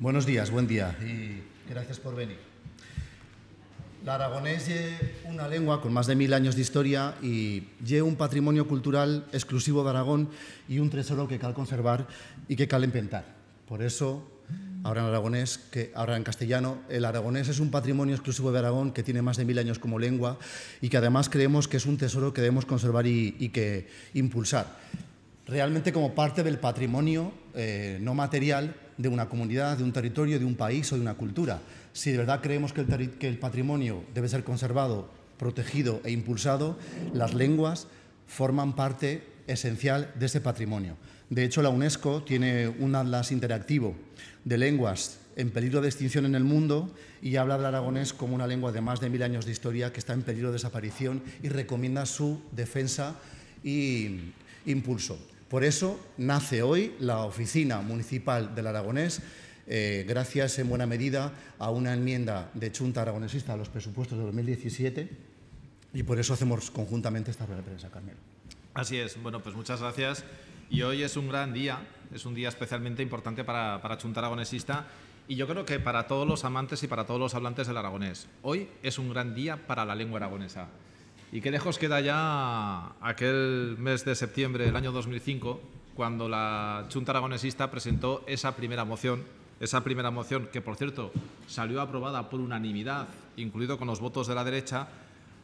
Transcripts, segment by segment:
Buenos días, buen día y gracias por venir. La aragonés es una lengua con más de mil años de historia y lleva un patrimonio cultural exclusivo de Aragón y un tesoro que cal conservar y que cal empentar. Por eso, ahora en aragonés, que ahora en castellano, el aragonés es un patrimonio exclusivo de Aragón que tiene más de mil años como lengua y que además creemos que es un tesoro que debemos conservar y, y que impulsar. Realmente como parte del patrimonio eh, no material de una comunidad, de un territorio, de un país o de una cultura. Si de verdad creemos que el, patrimonio debe ser conservado, protegido e impulsado, las lenguas forman parte esencial de ese patrimonio. De hecho, la UNESCO tiene un atlas interactivo de lenguas en peligro de extinción en el mundo y habla del aragonés como una lengua de más de mil años de historia que está en peligro de desaparición y recomienda su defensa e impulso. Por eso nace hoy la Oficina Municipal del Aragonés, eh, gracias en buena medida a una enmienda de Junta Aragonesista a los presupuestos de 2017 y por eso hacemos conjuntamente esta rueda de prensa, Carmelo. Así es. Bueno, pues muchas gracias. Y hoy es un gran día, es un día especialmente importante para, para Junta Aragonesista y yo creo que para todos los amantes y para todos los hablantes del aragonés. Hoy es un gran día para la lengua aragonesa. Y qué lejos queda ya aquel mes de septiembre del año 2005, cuando la Junta Aragonesista presentó esa primera moción, esa primera moción que, por cierto, salió aprobada por unanimidad, incluido con los votos de la derecha,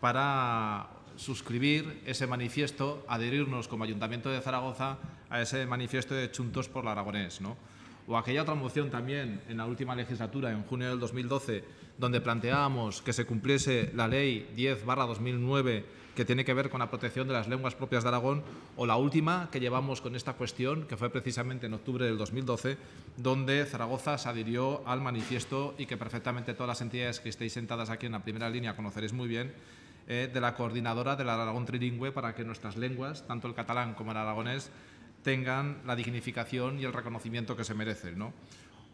para suscribir ese manifiesto, adherirnos como Ayuntamiento de Zaragoza a ese manifiesto de Chuntos por la Aragonés. ¿no? O aquella otra moción también en la última legislatura, en junio del 2012, donde planteábamos que se cumpliese la ley 10-2009 que tiene que ver con la protección de las lenguas propias de Aragón, o la última que llevamos con esta cuestión, que fue precisamente en octubre del 2012, donde Zaragoza se adhirió al manifiesto y que perfectamente todas las entidades que estéis sentadas aquí en la primera línea conoceréis muy bien, eh, de la coordinadora del Aragón trilingüe para que nuestras lenguas, tanto el catalán como el aragonés, tengan la dignificación y el reconocimiento que se merecen. ¿no?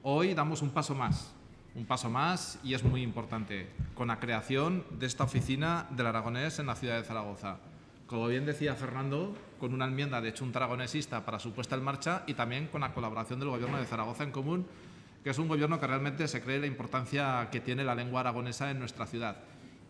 Hoy damos un paso más, un paso más y es muy importante, con la creación de esta oficina del aragonés en la ciudad de Zaragoza. Como bien decía Fernando, con una enmienda de Junta Aragonesista para su puesta en marcha y también con la colaboración del Gobierno de Zaragoza en común, que es un gobierno que realmente se cree la importancia que tiene la lengua aragonesa en nuestra ciudad.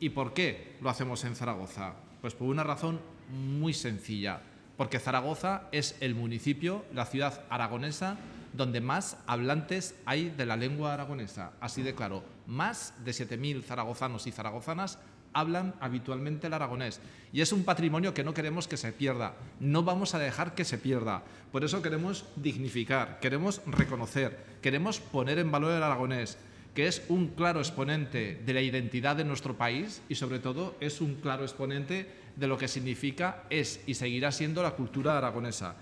¿Y por qué lo hacemos en Zaragoza? Pues por una razón muy sencilla porque Zaragoza es el municipio, la ciudad aragonesa, donde más hablantes hay de la lengua aragonesa. Así de claro, más de 7.000 zaragozanos y zaragozanas hablan habitualmente el aragonés. Y es un patrimonio que no queremos que se pierda, no vamos a dejar que se pierda. Por eso queremos dignificar, queremos reconocer, queremos poner en valor el aragonés, que es un claro exponente de la identidad de nuestro país y sobre todo es un claro exponente de lo que significa, es y seguirá siendo la cultura aragonesa.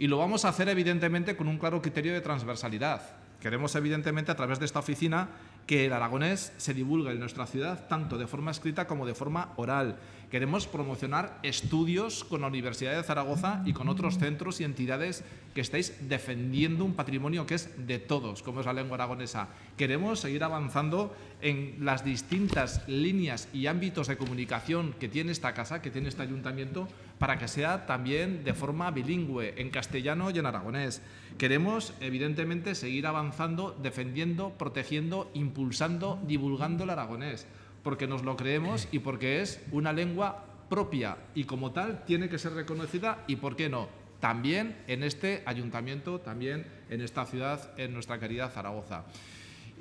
Y lo vamos a hacer evidentemente con un claro criterio de transversalidad. Queremos evidentemente a través de esta oficina que el aragonés se divulgue en nuestra ciudad tanto de forma escrita como de forma oral. Queremos promocionar estudios con la Universidad de Zaragoza y con otros centros y entidades que estáis defendiendo un patrimonio que es de todos, como es la lengua aragonesa. Queremos seguir avanzando en las distintas líneas y ámbitos de comunicación que tiene esta casa, que tiene este ayuntamiento, para que sea también de forma bilingüe, en castellano y en aragonés. Queremos, evidentemente, seguir avanzando, defendiendo, protegiendo, impulsando, divulgando el aragonés, porque nos lo creemos y porque es una lengua propia y como tal tiene que ser reconocida y, ¿por qué no?, también en este ayuntamiento, también en esta ciudad, en nuestra querida Zaragoza.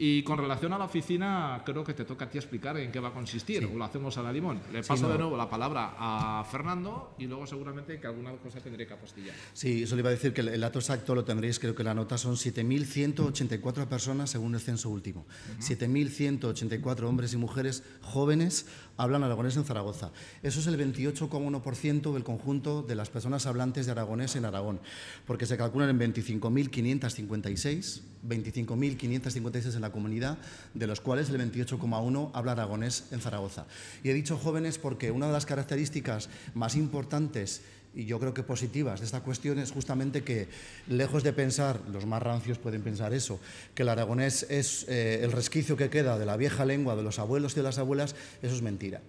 Y con relación a la oficina, creo que te toca a ti explicar en qué va a consistir, o lo hacemos a la limón. Le paso Sí, no. de nuevo la palabra a Fernando y luego seguramente que alguna cosa tendré que apostillar. Sí, eso le iba a decir que el- dato exacto lo tendréis, creo que la nota son 7.184 personas según el censo último. 7.184 hombres y mujeres jóvenes hablan aragonés en Zaragoza. Eso es el 28,1% del conjunto de las personas hablantes de aragonés en Aragón, porque se calculan en 25.556, 25.556 en la comunidad, de los cuales el 28,1 habla aragonés en Zaragoza. Y he dicho jóvenes porque una de las características más importantes y yo creo que positivas de esta cuestión es justamente que, lejos de pensar, los más rancios pueden pensar eso, que el aragonés es eh, el resquicio que queda de la vieja lengua de los abuelos y de las abuelas, eso es mentira.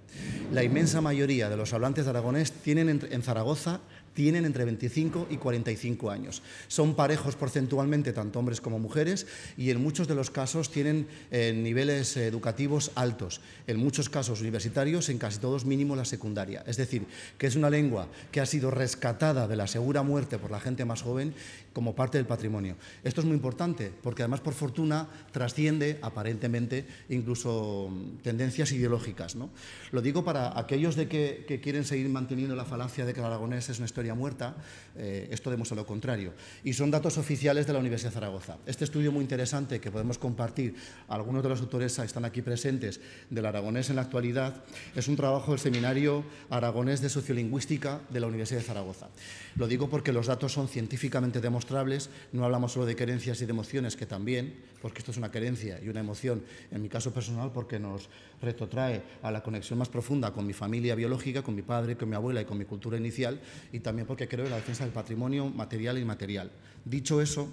La inmensa mayoría de los hablantes de aragonés tienen en Zaragoza tienen entre 25 y 45 años. Son parejos porcentualmente tanto hombres como mujeres y en muchos de los casos tienen eh, niveles educativos altos, en muchos casos universitarios, en casi todos mínimo la secundaria. Es decir, que es una lengua que ha sido rescatada de la segura muerte por la gente más joven como parte del patrimonio. Esto es muy importante porque además por fortuna trasciende aparentemente incluso mm, tendencias ideológicas. ¿no? Lo digo para aquellos de que, que quieren seguir manteniendo la falacia de que el aragonés es una historia muerta, eh, esto demuestra lo contrario. Y son datos oficiales de la Universidad de Zaragoza. Este estudio muy interesante que podemos compartir, algunos de los autores están aquí presentes, del aragonés en la actualidad, es un trabajo del Seminario Aragonés de Sociolingüística de la Universidad de Zaragoza. Lo digo porque los datos son científicamente demostrables, no hablamos solo de querencias y de emociones, que también, porque esto es una querencia y una emoción, en mi caso personal, porque nos retrotrae a la conexión más profunda con mi familia biológica, con mi padre, con mi abuela y con mi cultura inicial, y también porque creo en la defensa del patrimonio material e inmaterial. Dicho eso,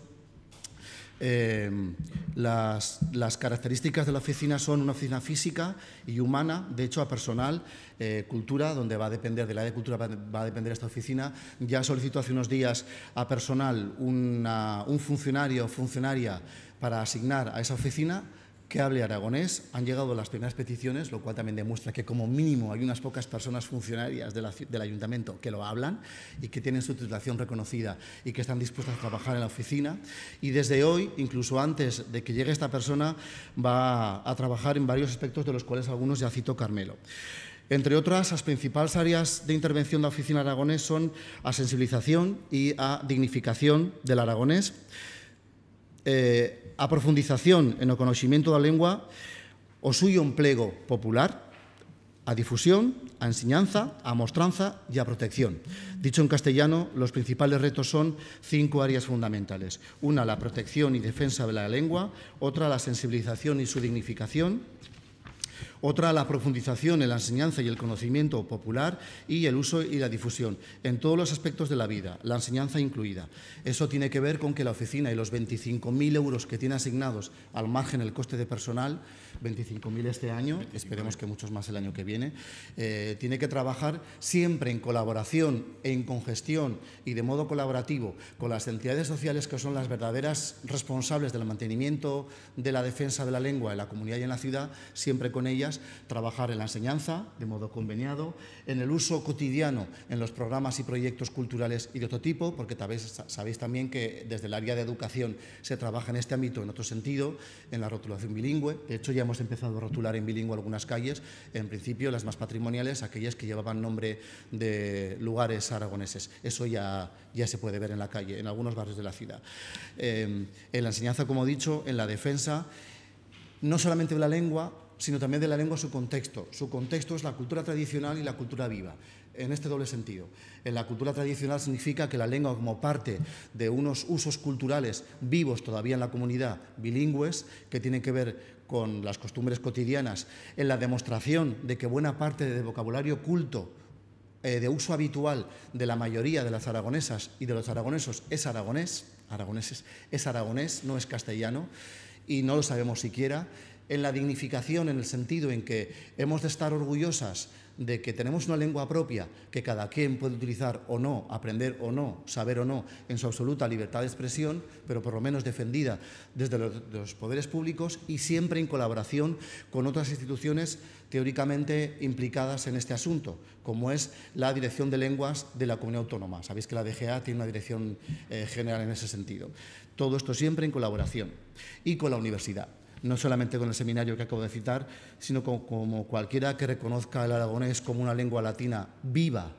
eh, las, características de la oficina son una oficina física y humana, de hecho a personal, eh, cultura, donde va a depender, de la de cultura va, a depender esta oficina. Ya solicito hace unos días a personal un funcionario o funcionaria para asignar a esa oficina que hable aragonés. Han llegado las primeras peticiones, lo cual también demuestra que como mínimo hay unas pocas personas funcionarias del ayuntamiento que lo hablan y que tienen su titulación reconocida y que están dispuestas a trabajar en la oficina. Y desde hoy, incluso antes de que llegue esta persona, va a trabajar en varios aspectos de los cuales algunos ya cito Carmelo. Entre otras, las principales áreas de intervención de la Oficina Aragonés son a sensibilización y a dignificación del aragonés, eh, a profundización en o conocimiento da lengua, o suyo emplego popular, a difusión, a enseñanza, a mostranza y a protección. Dicho en castellano, los principales retos son cinco áreas fundamentales. Una, la protección y defensa de la lengua, otra, la sensibilización y su dignificación, otra, la profundización en la enseñanza y el conocimiento popular y el uso y la difusión en todos los aspectos de la vida, la enseñanza incluida. Eso tiene que ver con que la oficina y los 25.000 euros que tiene asignados al margen el coste de personal 25.000 este año, esperemos que muchos más el año que viene, eh, tiene que trabajar siempre en colaboración, en congestión y de modo colaborativo con las entidades sociales que son las verdaderas responsables del mantenimiento de la defensa de la lengua en la comunidad y en la ciudad, siempre con ellas trabajar en la enseñanza de modo conveniado, en el uso cotidiano en los programas y proyectos culturales y de otro tipo, porque sabéis, sabéis también que desde el área de educación se trabaja en este ámbito en otro sentido, en la rotulación bilingüe. De hecho, ya hemos empezado a rotular en bilingüe algunas calles, en principio las más patrimoniales, aquellas que llevaban nombre de lugares aragoneses. Eso ya, ya se puede ver en la calle, en algunos barrios de la ciudad. Eh, en la enseñanza, como he dicho, en la defensa, no solamente de la lengua, sino también de la lengua su contexto. Su contexto es la cultura tradicional y la cultura viva en este doble sentido. En la cultura tradicional significa que la lengua como parte de unos usos culturales vivos todavía en la comunidad, bilingües, que tienen que ver con las costumbres cotidianas, en la demostración de que buena parte del vocabulario culto eh, de uso habitual de la mayoría de las aragonesas y de los aragonesos es aragonés, aragoneses, es aragonés, no es castellano, y no lo sabemos siquiera, en la dignificación en el sentido en que hemos de estar orgullosas de que tenemos una lengua propia que cada quien puede utilizar o no, aprender o no, saber o no, en su absoluta libertad de expresión, pero por lo menos defendida desde los, poderes públicos y siempre en colaboración con otras instituciones teóricamente implicadas en este asunto, como es la Dirección de Lenguas de la Comunidad Autónoma. Sabéis que la DGA tiene una dirección eh, general en ese sentido. Todo esto siempre en colaboración y con la universidad no solamente con el seminario que acabo de citar, sino como, cualquiera que reconozca el aragonés como una lengua latina viva,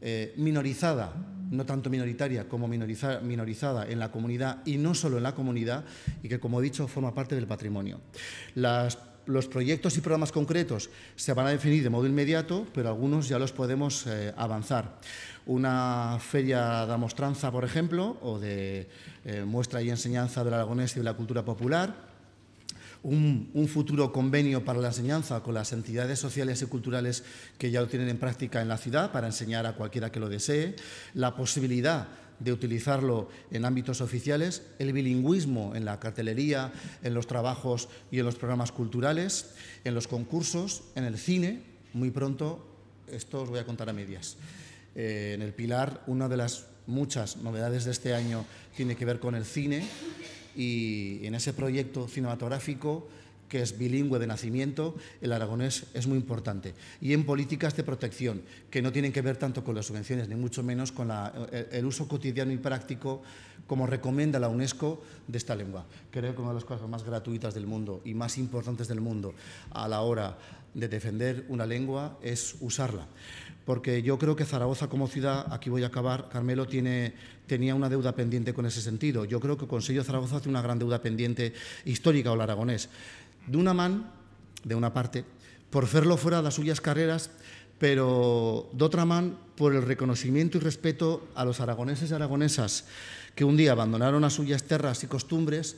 eh, minorizada, no tanto minoritaria como minorizada en la comunidad y no solo en la comunidad, y que, como he dicho, forma parte del patrimonio. los proyectos y programas concretos se van a definir de modo inmediato, pero algunos ya los podemos eh, avanzar. Una feria de mostranza, por ejemplo, o de eh, muestra y enseñanza del aragonés y de la cultura popular, un, futuro convenio para la enseñanza con las entidades sociales y culturales que ya lo tienen en práctica en la ciudad para enseñar a cualquiera que lo desee, la posibilidad de utilizarlo en ámbitos oficiales, el bilingüismo en la cartelería, en los trabajos y en los programas culturales, en los concursos, en el cine, muy pronto, esto os voy a contar a medias. Eh, en el Pilar, una de las muchas novedades de este año tiene que ver con el cine y en ese proyecto cinematográfico que es bilingüe de nacimiento, el aragonés es muy importante. Y en políticas de protección, que no tienen que ver tanto con las subvenciones, ni mucho menos con la, el uso cotidiano y práctico, como recomienda la UNESCO, de esta lengua. Creo que una de las cosas más gratuitas del mundo y más importantes del mundo a la hora de defender una lengua es usarla. Porque yo creo que Zaragoza como ciudad, aquí voy a acabar, Carmelo tiene, tenía una deuda pendiente con ese sentido. Yo creo que el Consejo de Zaragoza tiene una gran deuda pendiente histórica o aragonés d'una man, de una parte, por hacerlo fuera de las suyas carreras, pero de otra man por el reconocimiento y respeto a los aragoneses y aragonesas que un día abandonaron a suyas tierras y costumbres,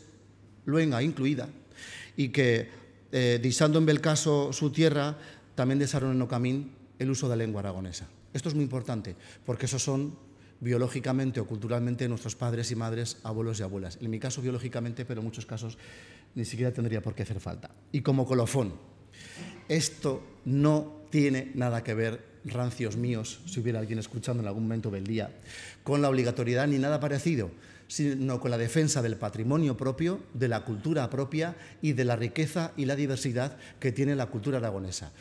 luenga incluida, y que, eh, en Belcaso su tierra, también desaron en Ocamín el uso de la lengua aragonesa. Esto es muy importante, porque esos son biológicamente o culturalmente nuestros padres y madres, abuelos y abuelas. En mi caso, biológicamente, pero en muchos casos ni siquiera tendría por qué hacer falta. Y como colofón, esto no tiene nada que ver, rancios míos, si hubiera alguien escuchando en algún momento del día, con la obligatoriedad ni nada parecido, sino con la defensa del patrimonio propio, de la cultura propia y de la riqueza y la diversidad que tiene la cultura aragonesa.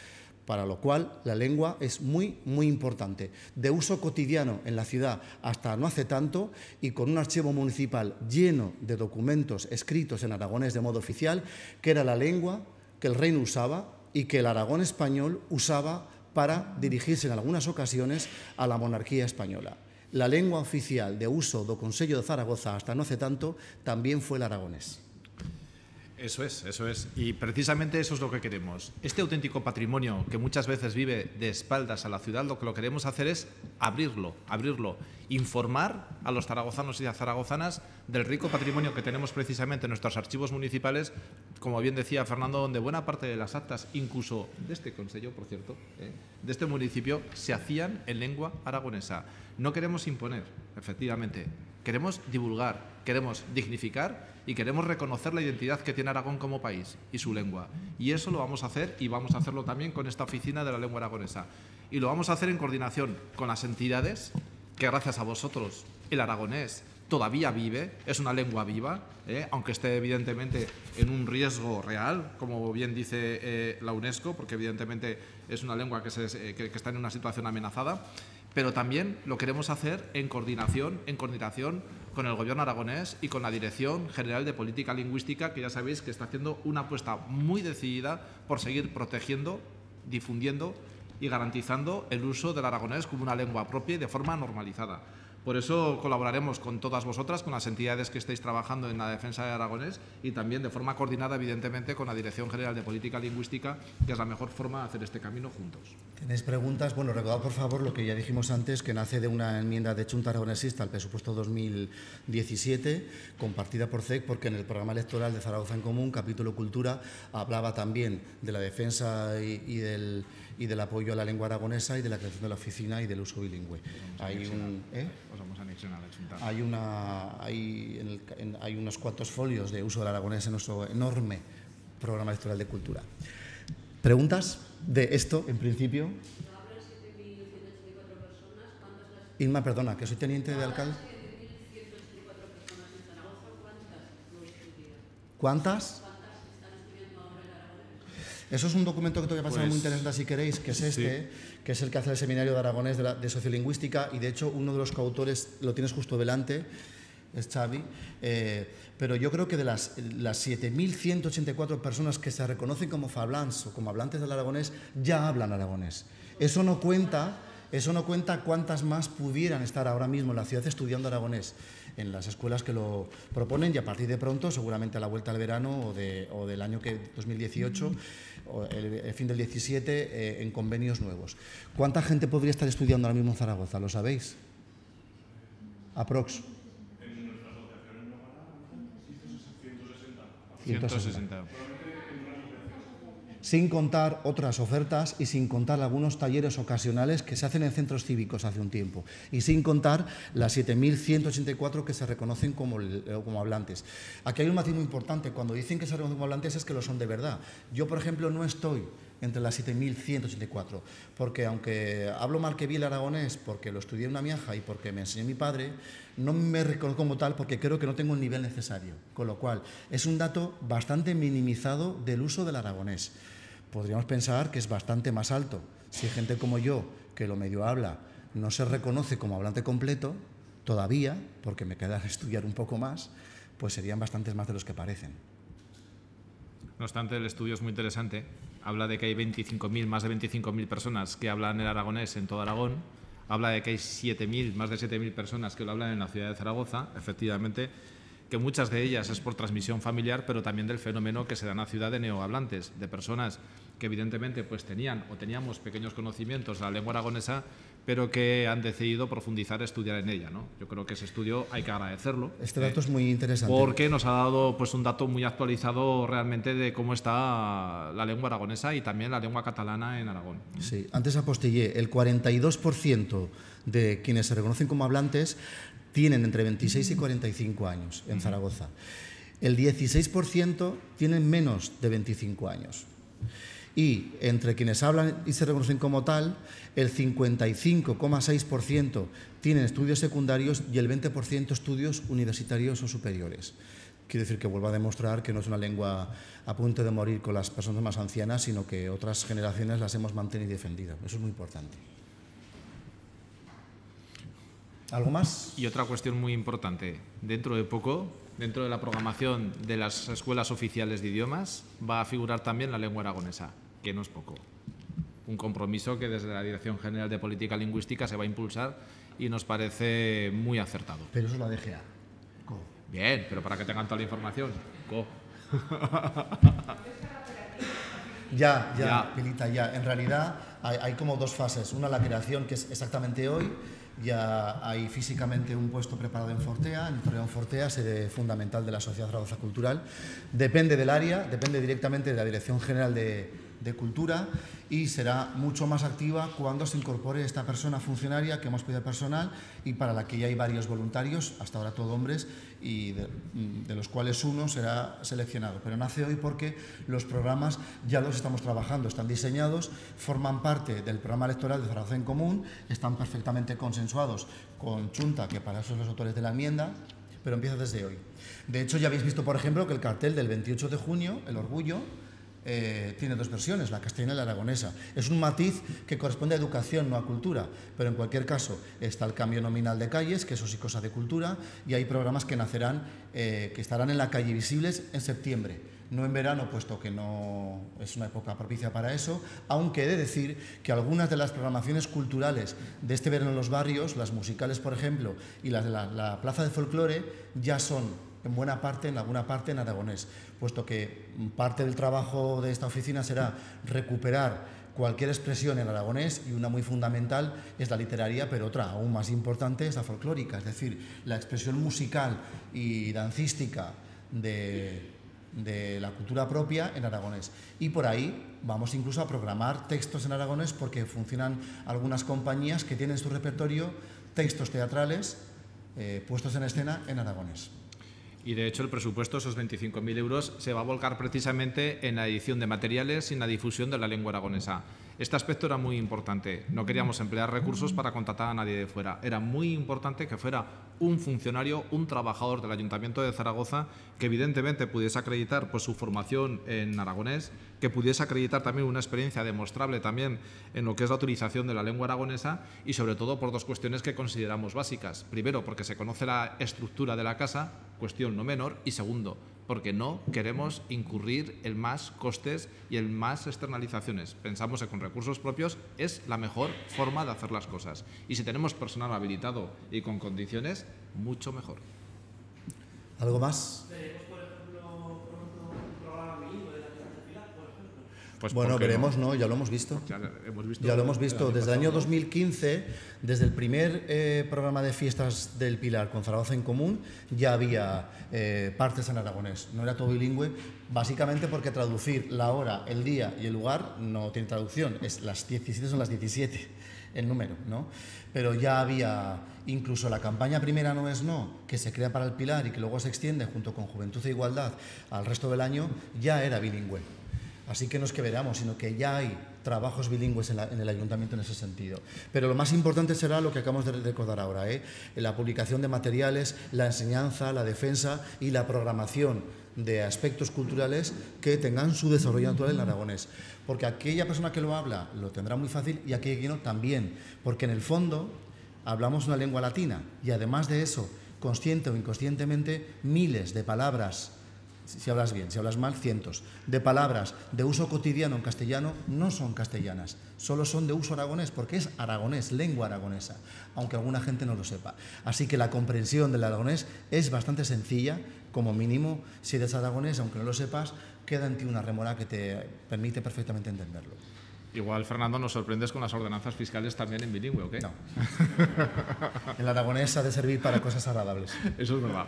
Para lo cual la lengua es muy, muy importante, de uso cotidiano en la ciudad hasta no hace tanto y con un archivo municipal lleno de documentos escritos en aragonés de modo oficial, que era la lengua que el reino usaba y que el Aragón español usaba para dirigirse en algunas ocasiones a la monarquía española. La lengua oficial de uso do Consejo de Zaragoza hasta no hace tanto también fue el aragonés. Eso es, eso es. Y precisamente eso es lo que queremos. Este auténtico patrimonio que muchas veces vive de espaldas a la ciudad, lo que lo queremos hacer es abrirlo, abrirlo, informar a los zaragozanos y a zaragozanas del rico patrimonio que tenemos precisamente en nuestros archivos municipales, como bien decía Fernando, donde buena parte de las actas, incluso de este consejo, por cierto, ¿eh? de este municipio, se hacían en lengua aragonesa. No queremos imponer, efectivamente, queremos divulgar, queremos dignificar y queremos reconocer la identidad que tiene Aragón como país y su lengua. Y eso lo vamos a hacer y vamos a hacerlo también con esta oficina de la lengua aragonesa. Y lo vamos a hacer en coordinación con las entidades que gracias a vosotros el aragonés todavía vive, es una lengua viva, ¿eh? aunque esté evidentemente en un riesgo real, como bien dice eh, la UNESCO, porque evidentemente es una lengua que, que está en una situación amenazada pero también lo queremos hacer en coordinación, en coordinación con el Gobierno aragonés y con la Dirección General de Política Lingüística, que ya sabéis que está haciendo una apuesta muy decidida por seguir protegiendo, difundiendo y garantizando el uso del aragonés como una lengua propia y de forma normalizada. Por eso colaboraremos con todas vosotras, con las entidades que estáis trabajando en la defensa de Aragonés y también de forma coordinada, evidentemente, con la Dirección General de Política Lingüística, que es la mejor forma de hacer este camino juntos. ¿Tenéis preguntas? Bueno, recordad por favor lo que ya dijimos antes, que nace de una enmienda de Junta Aragonesista al presupuesto 2017, compartida por CEC, porque en el programa electoral de Zaragoza en Común, capítulo Cultura, hablaba también de la defensa y, y del y del apoyo a la lengua aragonesa y de la creación de la oficina y del uso bilingüe. Hay, un, ¿eh? hay, una, hay, en el, en, hay unos cuantos folios de uso del aragonés en nuestro enorme programa electoral de cultura. ¿Preguntas de esto, en principio? Inma, perdona, que soy teniente de alcalde. ¿Cuántas? Eso es un documento que tengo que pasar pues, muy interesante si queréis, que es este, sí. que es el que hace el Seminario de Aragonés de, la, de, Sociolingüística y de hecho uno de los coautores lo tienes justo delante, es Xavi, eh, pero yo creo que de las, las 7.184 personas que se reconocen como fablans o como hablantes del aragonés, ya hablan aragonés. Eso no cuenta, eso no cuenta cuántas más pudieran estar ahora mismo en la ciudad estudiando aragonés en las escuelas que lo proponen y a partir de pronto, seguramente a la vuelta al verano o, de, o del año que 2018, o el, el fin del 17, eh, en convenios nuevos. ¿Cuánta gente podría estar estudiando ahora mismo en Zaragoza? ¿Lo sabéis? Aprox. En nuestra asociación en Novara, 160. 160. Sin contar otras ofertas y sin contar algunos talleres ocasionales que se hacen en centros cívicos hace un tiempo y sin contar las 7.184 que se reconocen como, eh, como hablantes. Aquí hay un matiz muy importante, cuando dicen que se reconocen como hablantes es que lo son de verdad. Yo, por ejemplo, no estoy entre las 7.184, porque aunque hablo mal que vi el aragonés, porque lo estudié en una miaja y porque me enseñó mi padre, no me reconozco como tal porque creo que no tengo el nivel necesario. Con lo cual, es un dato bastante minimizado del uso del aragonés. Podríamos pensar que es bastante más alto. Si gente como yo, que lo medio habla, no se reconoce como hablante completo, todavía, porque me queda estudiar un poco más, pues serían bastantes más de los que parecen. No obstante, el estudio es muy interesante. Habla de que hay 25.000, más de 25.000 personas que hablan el aragonés en todo Aragón. Habla de que hay 7.000, más de 7.000 personas que lo hablan en la ciudad de Zaragoza. Efectivamente, que muchas de ellas es por transmisión familiar, pero también del fenómeno que se da en la ciudad de neohablantes, de personas que evidentemente pues tenían o teníamos pequeños conocimientos de la lengua aragonesa, pero que han decidido profundizar, estudiar en ella. ¿no? Yo creo que ese estudio hay que agradecerlo. Este dato es muy interesante. Porque nos ha dado pues, un dato muy actualizado realmente de cómo está la lengua aragonesa y también la lengua catalana en Aragón. Sí, antes apostillé, el 42% de quienes se reconocen como hablantes tienen entre 26 y 45 años en Zaragoza. El 16% tienen menos de 25 años y entre quienes hablan y se reconocen como tal, el 55,6% tienen estudios secundarios y el 20% estudios universitarios o superiores. Quiere decir que vuelvo a demostrar que no es una lengua a punto de morir con las personas más ancianas, sino que otras generaciones las hemos mantenido y defendido. Eso es muy importante. ¿Algo más? Y otra cuestión muy importante. Dentro de poco, dentro de la programación de las escuelas oficiales de idiomas, va a figurar también la lengua aragonesa que no es poco. Un compromiso que desde la Dirección General de Política Lingüística se va a impulsar y nos parece muy acertado. Pero eso es la DGA. Bien, pero para que tengan toda la información. ya, ya, Pilita, ya. En realidad hay, hay, como dos fases. Una, la creación, que es exactamente hoy. Ya hay físicamente un puesto preparado en Fortea, en Torreón Fortea, sede fundamental de la Sociedad Zaragoza Cultural. Depende del área, depende directamente de la Dirección General de, de Cultura y será mucho más activa cuando se incorpore esta persona funcionaria que hemos pedido personal y para la que ya hay varios voluntarios, hasta ahora todo hombres, y de, los cuales uno será seleccionado. Pero nace hoy porque los programas ya los estamos trabajando, están diseñados, forman parte del programa electoral de Zaragoza en Común, están perfectamente consensuados con Chunta, que para eso son los autores de la enmienda, pero empieza desde hoy. De hecho, ya habéis visto, por ejemplo, que el cartel del 28 de junio, el orgullo, eh, tiene dos versiones, la castellana y la aragonesa. Es un matiz que corresponde a educación, no a cultura, pero en cualquier caso está el cambio nominal de calles, que eso sí cosa de cultura, y hay programas que nacerán, eh, que estarán en la calle visibles en septiembre no en verano, puesto que no es una época propicia para eso, aunque he de decir que algunas de las programaciones culturales de este verano en los barrios, las musicales, por ejemplo, y las de la Plaza de Folclore, ya son en buena parte, en alguna parte en aragonés, puesto que parte del trabajo de esta oficina será recuperar cualquier expresión en aragonés y una muy fundamental es la literaria, pero otra aún más importante es la folclórica, es decir, la expresión musical y dancística de, de la cultura propia en aragonés. Y por ahí vamos incluso a programar textos en aragonés porque funcionan algunas compañías que tienen en su repertorio textos teatrales eh, puestos en escena en aragonés y de hecho el presupuesto, esos 25.000 euros, se va a volcar precisamente en la edición de materiales y en la difusión de la lengua aragonesa. Este aspecto era muy importante. No queríamos emplear recursos para contratar a nadie de fuera. Era muy importante que fuera un funcionario, un trabajador del Ayuntamiento de Zaragoza que evidentemente pudiese acreditar pues, su formación en aragonés, que pudiese acreditar también una experiencia demostrable también en lo que es la utilización de la lengua aragonesa y sobre todo por dos cuestiones que consideramos básicas. Primero, porque se conoce la estructura de la casa, cuestión no menor, y segundo, porque no queremos incurrir en más costes y en más externalizaciones. Pensamos que con recursos propios es la mejor forma de hacer las cosas. Y si tenemos personal habilitado y con condiciones, mucho mejor. ¿Algo más? Pues bueno, ¿por qué veremos, no? Ya lo hemos visto. Ya lo hemos visto. Ya lo hemos visto. el Desde el año pasado, ¿no? 2015, desde el primer eh, programa de fiestas del Pilar con Zaragoza en Común, ya había eh, partes en aragonés. No era todo bilingüe, básicamente porque traducir la hora, el día y el lugar no tiene traducción. Es las 17 son las 17, el número, ¿no? Pero ya había incluso la campaña Primera no es no, que se crea para el Pilar y que luego se extiende junto con Juventud e Igualdad al resto del año, ya era bilingüe. Así que no es que veramos, sino que ya hay trabajos bilingües en, el ayuntamiento en ese sentido. Pero lo más importante será lo que acabamos de recordar ahora, ¿eh? la publicación de materiales, la enseñanza, la defensa y la programación de aspectos culturales que tengan su desarrollo natural en aragonés. Porque aquella persona que lo habla lo tendrá muy fácil y aquella que no también. Porque en el fondo hablamos una lengua latina y además de eso, consciente o inconscientemente, miles de palabras si hablas bien, si hablas mal, cientos, de palabras de uso cotidiano en castellano no son castellanas, solo son de uso aragonés, porque es aragonés, lengua aragonesa, aunque alguna gente no lo sepa. Así que la comprensión del aragonés es bastante sencilla, como mínimo, si eres aragonés, aunque no lo sepas, queda en ti una remora que te permite perfectamente entenderlo. Igual, Fernando, nos sorprendes con las ordenanzas fiscales también en bilingüe, ¿o qué? No. El aragonés ha de servir para cosas agradables. Eso es verdad.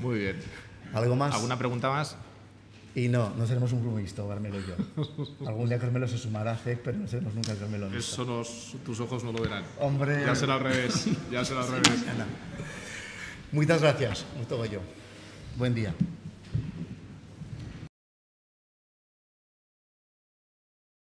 Muy bien. ¿Algo más? ¿Alguna pregunta más? Y no, no seremos un club mixto, Carmelo y yo. Algún día Carmelo se sumará a CEC, pero no seremos nunca el Carmelo mixto. Eso nos- tus ojos no lo verán. Hombre, Ya será al revés. Ya será al revés. Muchas gracias, muy yo. Buen día.